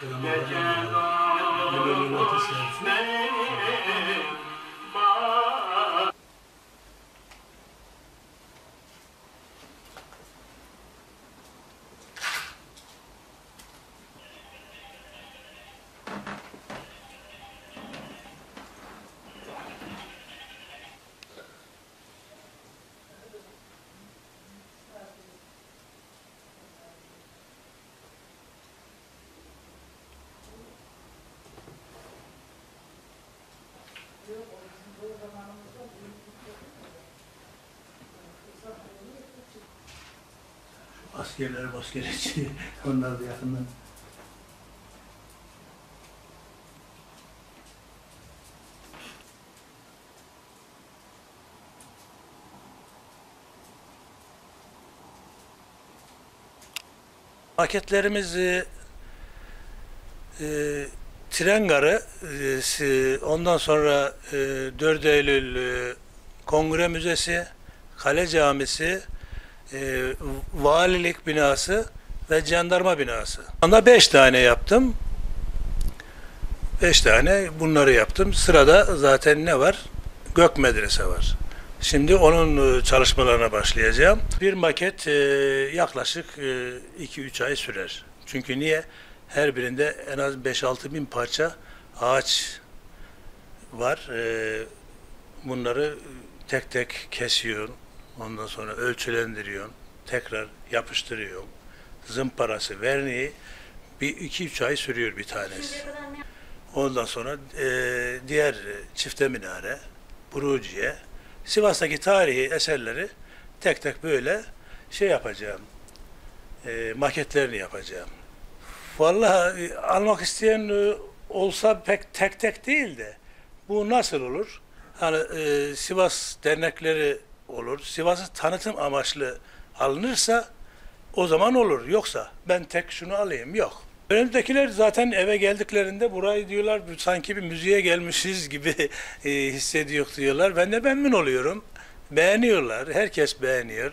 that I'm. You really want. Askerler askerci onlar da yakından. Maketlerimiz e, e, tren garı, e, ondan sonra e, 4 Eylül e, Kongre Müzesi, Kale Camisi, e, valilik binası ve jandarma binası. Anda beş tane yaptım. Beş tane bunları yaptım. Sırada zaten ne var? Gök Medrese var. Şimdi onun e, çalışmalarına başlayacağım. Bir maket e, yaklaşık 2-3 ay sürer. Çünkü niye? Her birinde en az 5-6 bin parça ağaç var. E, Bunları tek tek kesiyorsun. Ondan sonra ölçülendiriyorsun. Tekrar yapıştırıyorsun. Zımparası, verniği bir iki üç ay sürüyor bir tanesi. Ondan sonra e, diğer çifte minare, Buruciye, Sivas'taki tarihi eserleri tek tek böyle şey yapacağım. E, maketlerini yapacağım. Vallahi e, almak isteyen e, olsa pek tek tek değil de bu nasıl olur? Hani e, Sivas dernekleri olur. Sivas'ı tanıtım amaçlı alınırsa o zaman olur. Yoksa ben tek şunu alayım. Yok. Önümdekiler zaten eve geldiklerinde burayı diyorlar sanki bir müziğe gelmişiz gibi e, hissediyor diyorlar. Ben de memnun oluyorum. Beğeniyorlar. Herkes beğeniyor.